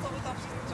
como está